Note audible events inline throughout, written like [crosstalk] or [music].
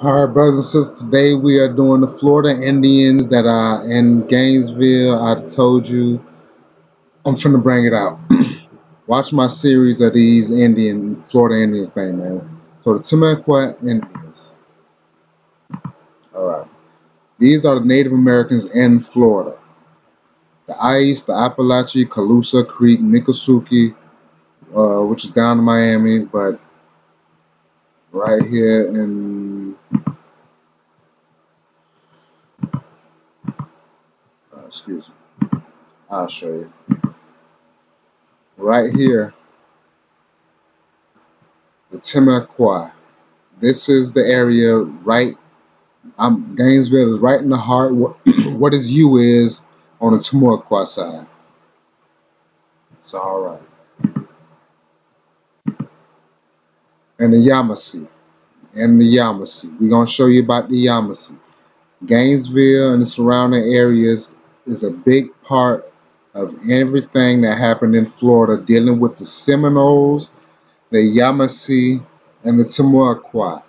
All right, brothers and sisters, today we are doing the Florida Indians that are in Gainesville. I told you I'm trying to bring it out. [clears throat] Watch my series of these Indian, Florida Indians thing, man. So the Timucua Indians. All right. These are the Native Americans in Florida. The Ais, the Apalachee, Calusa Creek, Miccosukee, uh, which is down in Miami, but right here in uh, excuse me, I'll show you. Right here, the Timucua. This is the area right. I'm Gainesville is right in the heart. What, [clears throat] what is you is on the Timucua side. So all right. And the Yamasee. And the Yamasee. We're gonna show you about the Yamasee. Gainesville and the surrounding areas is a big part of everything that happened in Florida dealing with the Seminoles, the Yamasee, and the Timucua.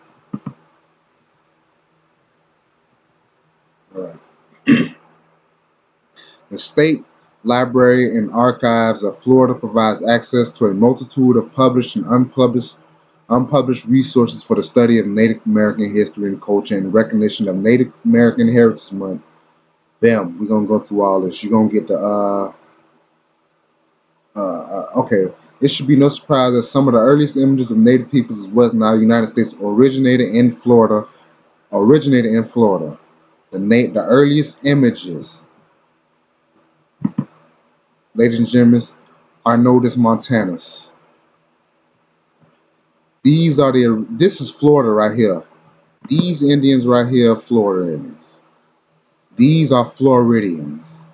[clears throat] the State Library and Archives of Florida provides access to a multitude of published and unpublished unpublished resources for the study of Native American history and culture and recognition of Native American Heritage Month. Bam, we're gonna go through all this. You're gonna get the uh, uh, uh, okay. It should be no surprise that some of the earliest images of Native peoples as well now United States originated in Florida. Originated in Florida. The na- the earliest images, ladies and gentlemen, are Notus Montanus. These are the this is Florida right here. These Indians right here Florida Indians. These are Floridians.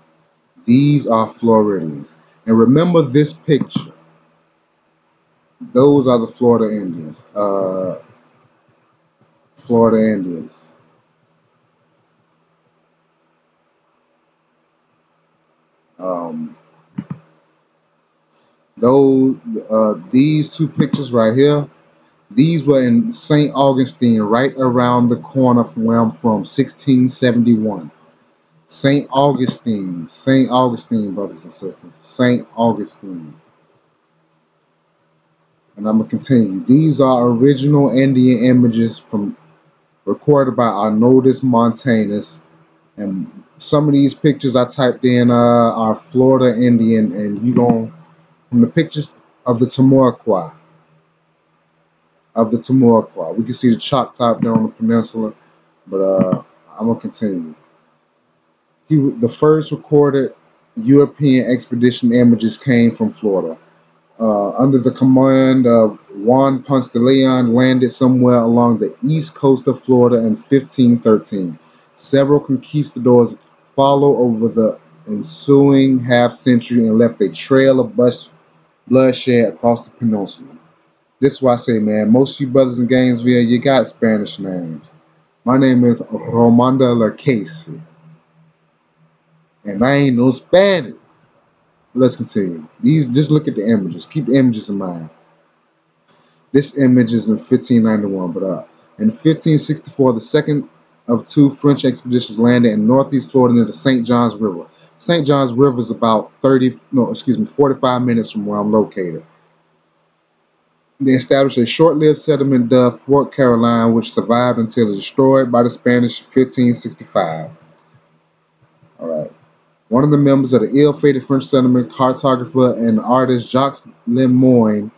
These are Floridians. And remember this picture. Those are the Florida Indians. Uh, Florida Indians. Um, those, uh, these two pictures right here these were in St. Augustine, right around the corner from where I'm from, 1671. St. Augustine, St. Augustine, brothers and sisters, St. Augustine. And I'm going to continue. These are original Indian images from recorded by Arnodus Montanus. And some of these pictures I typed in uh, are Florida Indian, and you going from the pictures of the Timucua of the Timucua. We can see the Choctaw down on the peninsula, but uh, I'm gonna continue. He, the first recorded European expedition images came from Florida. Uh, under the command of Juan Ponce de Leon, landed somewhere along the east coast of Florida in 1513. Several conquistadors followed over the ensuing half century and left a trail of bloodshed across the peninsula. This is why I say, man, most of you brothers in Gainesville, you got Spanish names. My name is Romanda Lacase. And I ain't no Spanish. Let's continue. These just look at the images. Keep the images in mind. This image is in 1591, but uh, in 1564, the second of two French expeditions landed in northeast Florida near the St. Johns River. St. Johns River is about 30, no, excuse me, 45 minutes from where I'm located. They established a short-lived settlement dubbed Fort Caroline, which survived until it was destroyed by the Spanish in 1565. All right. One of the members of the ill-fated French settlement, cartographer and artist Jacques Lemoyne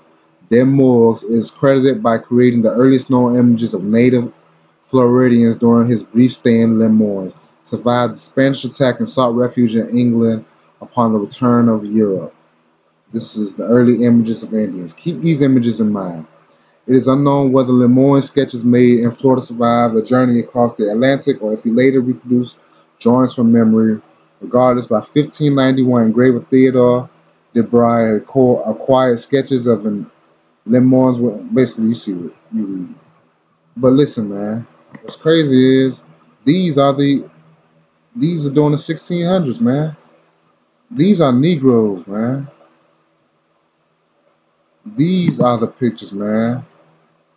de Morgues, is credited by creating the earliest known images of native Floridians during his brief stay in Lemoyne. Survived the Spanish attack and sought refuge in England upon the return of Europe. This is the early images of Indians. Keep these images in mind. It is unknown whether Lemoyne's sketches made in Florida survived a journey across the Atlantic or if he later reproduced drawings from memory. Regardless, by 1591, engraver Theodore de Bry acquired sketches of an Lemoyne's. Basically, you see what you read. But listen, man, what's crazy is these are the these are during the 1600s, man. These are Negroes, man. These are the pictures, man.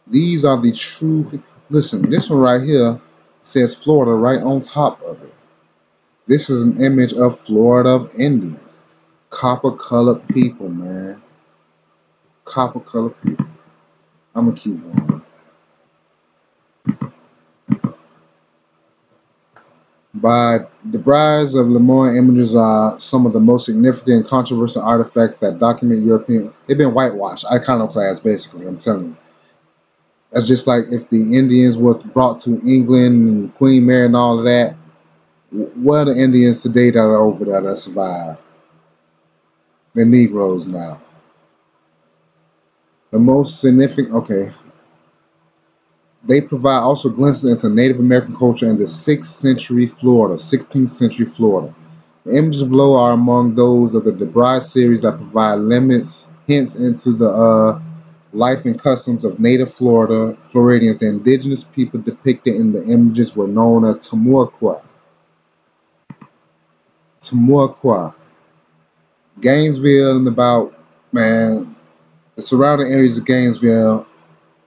These are the true. Listen, this one right here says Florida right on top of it. This is an image of Florida Indians. Copper colored people, man. Copper colored people. I'm gonna keep going. By the rise of Lemoyne images are some of the most significant controversial artifacts that document European. They've been whitewashed, iconoclast, basically. I'm telling you. That's just like if the Indians were brought to England and Queen Mary and all of that. What are the Indians today that are over there that survived? They're Negroes now. The most significant, okay. They provide also glimpses into Native American culture in the 6th century Florida, 16th century Florida. The images below are among those of the DeBry series that provide limits, hints into the uh, life and customs of native Florida Floridians. The indigenous people depicted in the images were known as Timucua. Gainesville and about, man, the surrounding areas of Gainesville,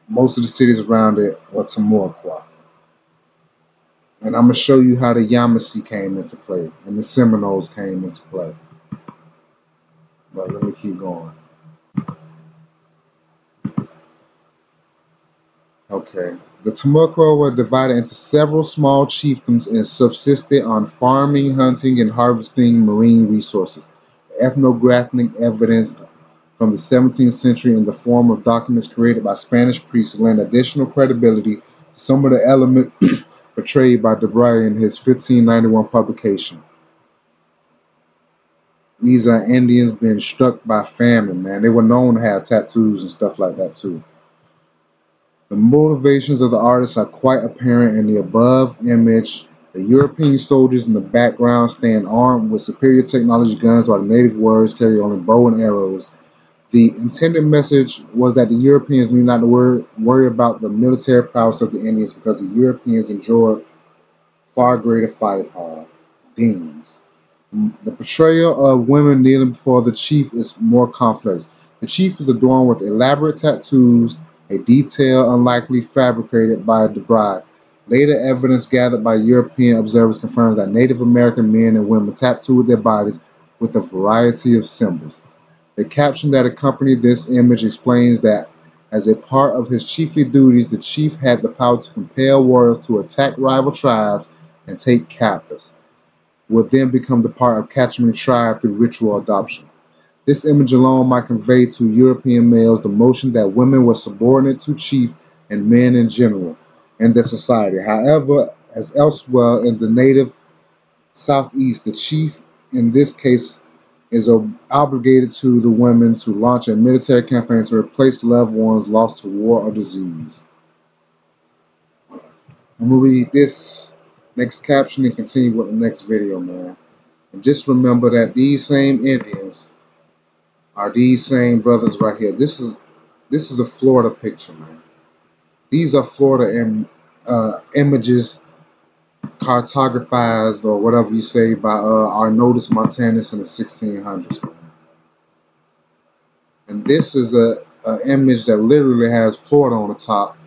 most of the cities around it were Timucua. And I'm going to show you how the Yamasee came into play and the Seminoles came into play. But let me keep going. Okay. The Timucua were divided into several small chiefdoms and subsisted on farming, hunting, and harvesting marine resources. Ethnographic evidence from the 17th century in the form of documents created by Spanish priests lend additional credibility to some of the elements [clears throat] portrayed by DeBry in his 1591 publication. These are Indians being struck by famine, man. They were known to have tattoos and stuff like that too. The motivations of the artists are quite apparent in the above image. The European soldiers in the background stand armed with superior technology guns while the native warriors carry only bow and arrows. The intended message was that the Europeans need not worry, about the military prowess of the Indians because the Europeans enjoyed far greater firepower. Demons. Uh, mm, the portrayal of women kneeling before the chief is more complex. The chief is adorned with elaborate tattoos a detail unlikely fabricated by DeBry. Later evidence gathered by European observers confirms that Native American men and women tattooed their bodies with a variety of symbols. The caption that accompanied this image explains that as a part of his chiefly duties, the chief had the power to compel warriors to attack rival tribes and take captives, would then become the part of the tribe through ritual adoption. This image alone might convey to European males the notion that women were subordinate to chief and men in general in their society. However, as elsewhere in the native southeast, the chief in this case is obligated to the women to launch a military campaign to replace loved ones lost to war or disease. I'm gonna read this next caption and continue with the next video, man. And just remember that these same Indians are these same brothers right here. This is this is a Florida picture, man. These are Florida Im uh, images cartographized or whatever you say by uh, Arnodus Montanus in the 1600s, man. And this is a, a image that literally has Florida on the top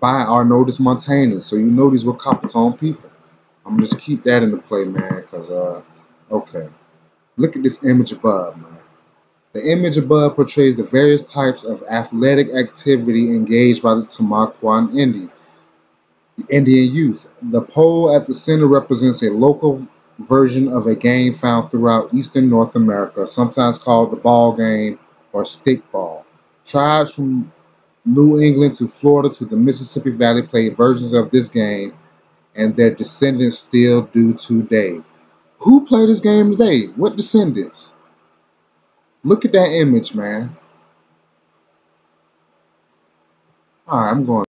by Arnodus Montanus. So you know these were copper tone people. I'm just keep that in the play, man, because uh, okay. Look at this image above, man. The image above portrays the various types of athletic activity engaged by the Timucuan Indian, Indian youth. The pole at the center represents a local version of a game found throughout eastern North America, sometimes called the ball game or stickball. Tribes from New England to Florida to the Mississippi Valley played versions of this game, and their descendants still do today. Who play this game today? What descendants? Look at that image, man. All right, I'm going.